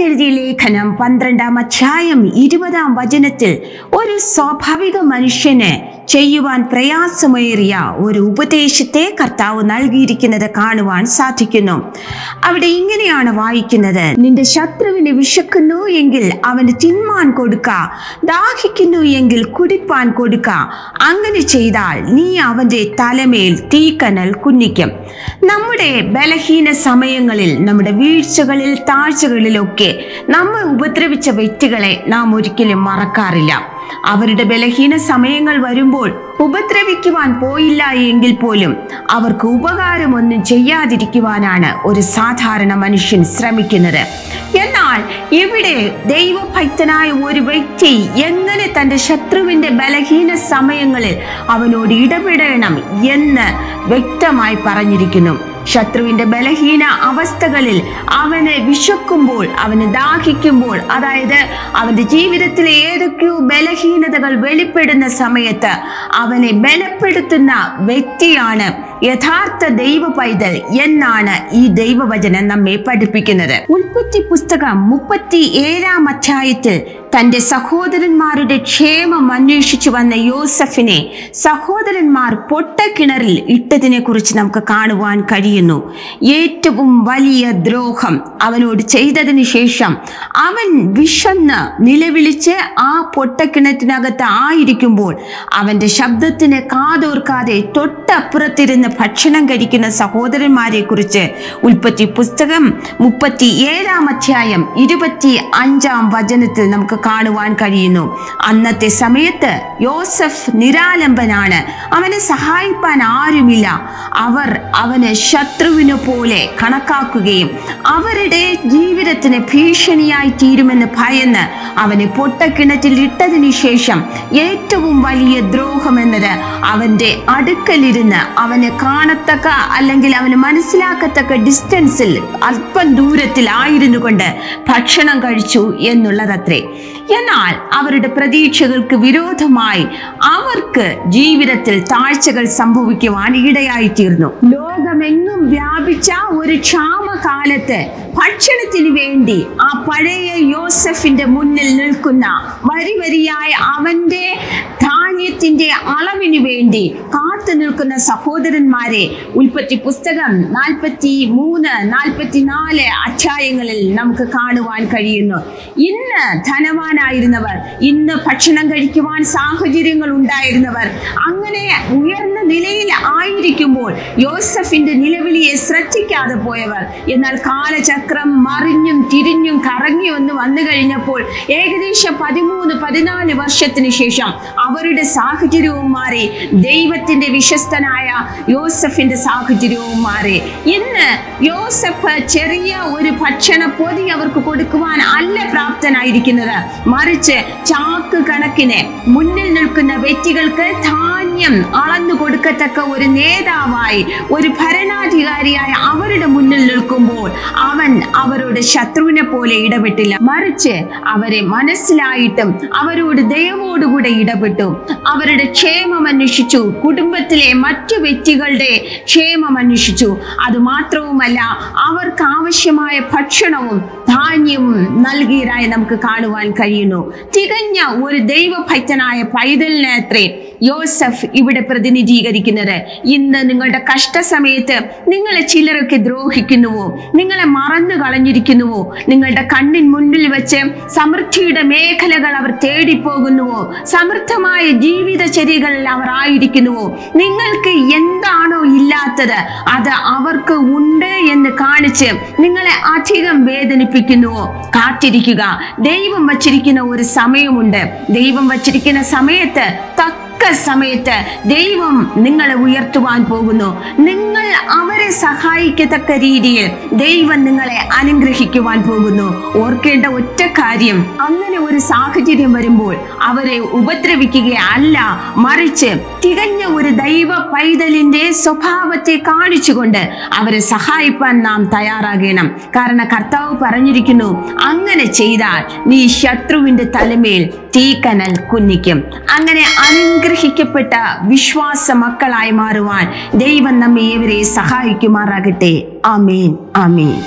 എഴുതിയ ലേഖനം പന്ത്രണ്ടാം അധ്യായം ഇരുപതാം വചനത്തിൽ ഒരു സ്വാഭാവിക മനുഷ്യന് ചെയ്യുവാൻ പ്രയാസമേറിയ ഒരു ഉപദേശത്തെ കർത്താവ് നൽകിയിരിക്കുന്നത് കാണുവാൻ സാധിക്കുന്നു. അവിടെ ഇങ്ങനെയാണ് വായിക്കുന്നത്. നിന്റെ ശത്രുവിന് വിശക്കുന്നു എങ്കിൽ അവന് തിന്മാൻ കൊടുക്ക ദാഹിക്കുന്നു എങ്കിൽ കുടിപ്പാൻ കൊടുക്ക. അങ്ങനെ ചെയ്താൽ നീ അവന്റെ തലമേൽ തീക്കനൽ കുന്നിക്കും. നമ്മുടെ ബലഹീന സമയങ്ങളിൽ നമ്മുടെ വീഴ്ചകളിൽ താഴ്ചകളിലൊക്കെ നമ്മൾ ഉപദ്രവിച്ച വ്യക്തികളെ നാം ഒരിക്കലും മറക്കാറില്ല. അവരുടെ ബലഹീന സമയങ്ങൾ വരുമ്പോൾ ഉപദ്രവിക്കുവാൻ പോയില്ല എങ്കിൽ പോലും അവർക്ക് ഉപകാരമൊന്നും ചെയ്യാതിരിക്കുവാനാണ് ഒരു സാധാരണ മനുഷ്യൻ ശ്രമിക്കുന്നത്. എന്നാൽ ഇവിടെ ദൈവഭക്തനായ ഒരു വ്യക്തി എങ്ങനെ തന്റെ ശത്രുവിന്റെ ബലഹീന സമയങ്ങളിൽ അവനോട് ഇടപെടണം എന്ന് വ്യക്തമായി പറഞ്ഞിരിക്കുന്നു. ശത്രുവിന്റെ ബലഹീന അവസ്ഥകളിൽ അവനെ വിശക്കുമ്പോൾ അവന് ദാഹിക്കുമ്പോൾ അതായത് അവന്റെ ജീവിതത്തിലെ ഏതൊക്കെയോ ബലഹീനതകൾ വെളിപ്പെടുന്ന സമയത്ത് അവനെ ബലപ്പെടുത്തുന്ന വ്യക്തിയാണ് യഥാർത്ഥ ദൈവ പൈതൽ എന്നാണ് ഈ ദൈവവചനം നമ്മെ പഠിപ്പിക്കുന്നത്. ഉൽപ്പത്തി പുസ്തകം മുപ്പത്തി ഏഴാം അധ്യായത്തിൽ തന്റെ സഹോദരന്മാരുടെ ക്ഷേമം അന്വേഷിച്ചു വന്ന യോസഫിനെ സഹോദരന്മാർ പൊട്ടക്കിണറിൽ ഇട്ടതിനെ കുറിച്ച് നമുക്ക് കാണുവാൻ കഴിയുന്നു. ഏറ്റവും വലിയ ദ്രോഹം അവനോട് ചെയ്തതിന് ശേഷം അവൻ വിഷന്ന് നിലവിളിച്ച് ആ പൊട്ടക്കിണറ്റിനകത്ത് ആയിരിക്കുമ്പോൾ അവന്റെ ശബ്ദത്തിന് കാതോർക്കാതെ തൊട്ടപ്പുറത്തിരുന്ന് ഭക്ഷണം കഴിക്കുന്ന സഹോദരന്മാരെ കുറിച്ച് ഉൽപ്പത്തി പുസ്തകം മുപ്പത്തി ഏഴാം അധ്യായം ഇരുപത്തി അഞ്ചാം വചനത്തിൽ നമുക്ക് കാണുവാൻ കഴിയുന്നു. അന്നത്തെ സമയത്ത് യോസഫ് നിരാലംബനാണ്. അവനെ സഹായിപ്പാൻ ആരുമില്ല. അവർ അവന് ശത്രുവിനു പോലെ കണക്കാക്കുകയും അവരുടെ ജീവിതത്തിന് ഭീഷണിയായി തീരുമെന്ന് ഭയന്ന് അവനെ പൊട്ടക്കിണറ്റിൽ ഇട്ടതിനു ശേഷം ഏറ്റവും വലിയ ദ്രോഹം എന്നത് അവന്റെ അടുക്കലിരുന്ന് അവന് കാണത്തക്ക അല്ലെങ്കിൽ അവന് മനസ്സിലാക്കത്തക്ക ഡിസ്റ്റൻസിൽ അല്പം ദൂരത്തിൽ ആയിരുന്നു കൊണ്ട് ഭക്ഷണം കഴിച്ചു എന്നുള്ളതത്രേ. എന്നാൽ അവരുടെ പ്രതീക്ഷകൾക്ക് വിരോധമായി അവർക്ക് ജീവിതത്തിൽ താഴ്ചകൾ സംഭവിക്കുവാൻ ഇടയായി തീർന്നു ലോകമെങ്ങും വ്യാപിച്ച ഒരു ക്ഷാമകാലത്ത് ഭക്ഷണത്തിന് വേണ്ടി ആ പഴയ യോസഫിന്റെ മുന്നിൽ നിൽക്കുന്ന വരി വരിയായ അവന്റെ ധാന്യത്തിന്റെ അളവിന് വേണ്ടി കാത്തു നിൽക്കുന്ന സഹോദരന്മാരെ ഉൽപ്പത്തി പുസ്തകം നാൽപ്പത്തി മൂന്ന് നാൽപ്പത്തിനാല് അധ്യായങ്ങളിൽ നമുക്ക് കാണുവാൻ കഴിയുന്നു. ഇന്ന് ധനവാനായിരുന്നവർ ഇന്ന് ഭക്ഷണം കഴിക്കുവാൻ സാഹചര്യങ്ങൾ ഉണ്ടായിരുന്നവർ അങ്ങനെ ഉയർന്ന നിലയിൽ ആയിരിക്കുമ്പോൾ യോസഫിന്റെ നിലവിളിയെ ശ്രദ്ധിക്കാതെ പോയവർ. എന്നാൽ കാലചക്രം മറിഞ്ഞും തിരിഞ്ഞും കറങ്ങി ഒന്ന് വന്നു കഴിഞ്ഞപ്പോൾ ഏകദേശം പതിമൂന്ന് പതിനാല് വർഷത്തിന് ശേഷം അവരുടെ സാഹചര്യവും മാറി. ദൈവത്തിന്റെ വിശ്വസ്തനായ യോസഫിന്റെ സാഹചര്യവും മാറി. ഇന്ന് യോസഫ് ചെറിയ ഒരു ഭക്ഷണ പൊതി അവർക്ക് കൊടുക്കുവാൻ അല്ല പ്രാപ്തനായിരിക്കുന്നത്. മറിച്ച് ചാക്ക് കണക്കിന് മുന്നിൽ നിൽക്കുന്ന വ്യക്തികൾക്ക് ധാന്യം അളന്നു കൊടുക്കത്തക്ക ഒരു നേതാവായി ഒരു ഭരണാധികാരിയായി അവരുടെ മുന്നിൽ നിൽക്കുമ്പോൾ അവൻ അവരുടെ ശത്രുവിനെ പോലെ ഇടപെട്ടില്ല. മറിച്ച് അവരെ മനസ്സിലായിട്ടും അവരോട് ദയവോടുകൂടെ ഇടപെട്ടു. അവരുടെ ക്ഷേമം അന്വേഷിച്ചു. കുടുംബത്തിലെ മറ്റു വ്യക്തികളുടെ ക്ഷേമം അന്വേഷിച്ചു. അത് മാത്രവുമല്ല അവർക്ക് ആവശ്യമായ ഭക്ഷണവും ധാന്യവും നൽകിയതായി നമുക്ക് കാണുവാൻ കഴിയുന്നു. തികഞ്ഞ ഒരു ദൈവഭക്തനായ പൈതലിനത്രേ യോസഫ് ഇവിടെ പ്രതിനിധീകരിക്കുന്നത്. ഇന്ന് നിങ്ങളുടെ കഷ്ടസമയത്ത് നിങ്ങളെ ചിലരൊക്കെ ദ്രോഹിക്കുന്നുവോ? നിങ്ങളെ മറന്നു കളഞ്ഞിരിക്കുന്നുവോ? നിങ്ങളുടെ കണ്ണിൻ മുന്നിൽ വെച്ച് സമൃദ്ധിയുടെ മേഖലകൾ അവർ തേടിപ്പോകുന്നുവോ? സമൃദ്ധമായ ജീവിതചര്യകളിൽ അവർ ആയിരിക്കുന്നുവോ? നിങ്ങൾക്ക് എന്താണോ ഇല്ലാത്തത് അത് അവർക്ക് ഉണ്ട് എന്ന് കാണിച്ച് നിങ്ങളെ അധികം വേദനിപ്പിക്കുന്നുവോ? കാത്തിരിക്കുക. ദൈവം വച്ചിരിക്കുന്ന ഒരു സമയമുണ്ട്. ദൈവം വച്ചിരിക്കുന്ന സമയത്ത് തക്ക സമയത്ത് ദൈവം നിങ്ങളെ ഉയർത്തുവാൻ പോകുന്നു. നിങ്ങൾ അവരെ സഹായിക്കത്തക്ക രീതിയിൽ ദൈവം നിങ്ങളെ അനുഗ്രഹിക്കുവാൻ പോകുന്നു. ഓർക്കേണ്ട ഒറ്റ കാര്യം അങ്ങനെ ഒരു സാഹചര്യം വരുമ്പോൾ അവരെ ഉപദ്രവിക്കുകയല്ല മറിച്ച് തികഞ്ഞ ഒരു ദൈവ പൈതലിന്റെ സ്വഭാവത്തെ കാണിച്ചുകൊണ്ട് അവരെ സഹായിപ്പാൻ നാം തയ്യാറാകണം. കാരണം കർത്താവ് പറഞ്ഞിരിക്കുന്നു അങ്ങനെ ചെയ്താൽ നീ ശത്രുവിന്റെ തലമേൽ തീക്കനൽ കുന്നിക്കും. അങ്ങനെ അനുഗ്രഹിക്കപ്പെട്ട വിശ്വാസ മക്കളായി മാറുവാൻ ദൈവം നമ്മെ ഏവരെ സഹായിക്കുമാറാകട്ടെ. ആമേൻ. ആമേൻ.